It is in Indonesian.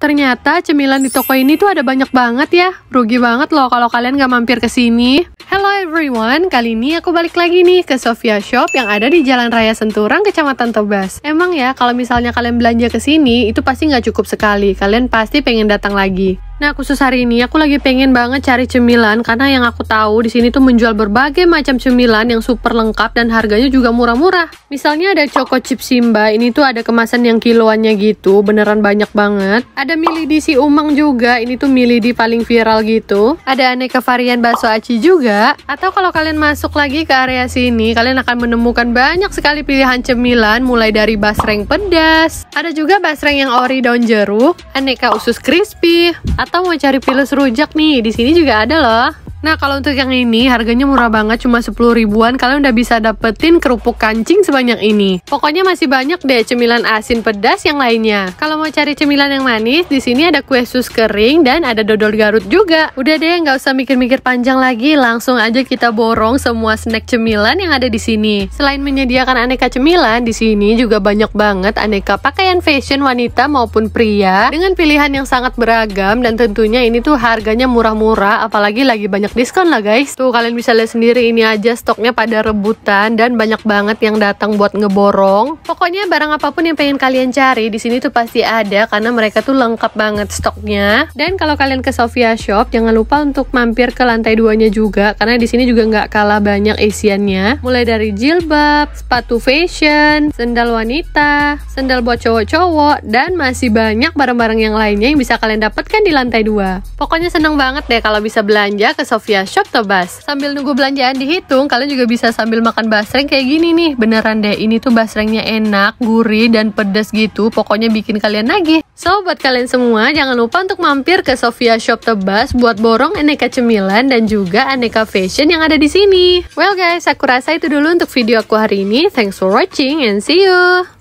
Ternyata cemilan di toko ini tuh ada banyak banget ya. Rugi banget loh kalau kalian nggak mampir ke sini. Hello everyone, kali ini aku balik lagi nih ke Sofia Shop yang ada di Jalan Raya Senturang, Kecamatan Tebas. Emang ya, kalau misalnya kalian belanja ke sini, itu pasti nggak cukup sekali. Kalian pasti pengen datang lagi. Nah, khusus hari ini aku lagi pengen banget cari cemilan karena yang aku tahu di sini tuh menjual berbagai macam cemilan yang super lengkap dan harganya juga murah-murah. Misalnya ada Choco Chip Simba, ini tuh ada kemasan yang kiloannya gitu, beneran banyak banget. Ada mili di si Umang juga, ini tuh mili di paling viral gitu. Ada aneka varian bakso aci juga. Atau kalau kalian masuk lagi ke area sini, kalian akan menemukan banyak sekali pilihan cemilan mulai dari basreng pedas. Ada juga basreng yang ori daun jeruk, aneka usus crispy, mau cari pilus rujak nih, di sini juga ada loh. Nah kalau untuk yang ini harganya murah banget cuma 10 ribuan kalian udah bisa dapetin kerupuk kancing sebanyak ini. Pokoknya masih banyak deh cemilan asin pedas yang lainnya. Kalau mau cari cemilan yang manis di sini ada kue sus kering dan ada dodol Garut juga. Udah deh nggak usah mikir-mikir panjang lagi langsung aja kita borong semua snack cemilan yang ada di sini. Selain menyediakan aneka cemilan di sini juga banyak banget aneka pakaian fashion wanita maupun pria dengan pilihan yang sangat beragam dan tentunya ini tuh harganya murah-murah apalagi lagi banyak banyak diskon lah guys. Tuh kalian bisa lihat sendiri ini aja stoknya pada rebutan Dan banyak banget yang datang buat ngeborong. Pokoknya barang apa pun yang pengen kalian cari di sini tuh pasti ada Karena mereka tuh lengkap banget stoknya. Dan kalau kalian ke Sofia Shop Jangan lupa untuk mampir ke lantai duanya juga Karena di sini juga nggak kalah banyak isiannya. Mulai dari jilbab, sepatu fashion, sendal wanita, sendal buat cowok-cowok Dan masih banyak barang-barang yang lainnya yang bisa kalian dapatkan di lantai dua Pokoknya seneng banget deh kalau bisa belanja ke Sofia Shop Tebas. Sambil nunggu belanjaan dihitung, kalian juga bisa sambil makan basreng kayak gini nih. Beneran deh, ini tuh basrengnya enak, gurih, dan pedas gitu. Pokoknya bikin kalian nagih. So, buat kalian semua, jangan lupa untuk mampir ke Sofia Shop Tebas buat borong aneka cemilan dan juga aneka fashion yang ada di sini. Well guys, aku rasa itu dulu untuk video aku hari ini. Thanks for watching and see you!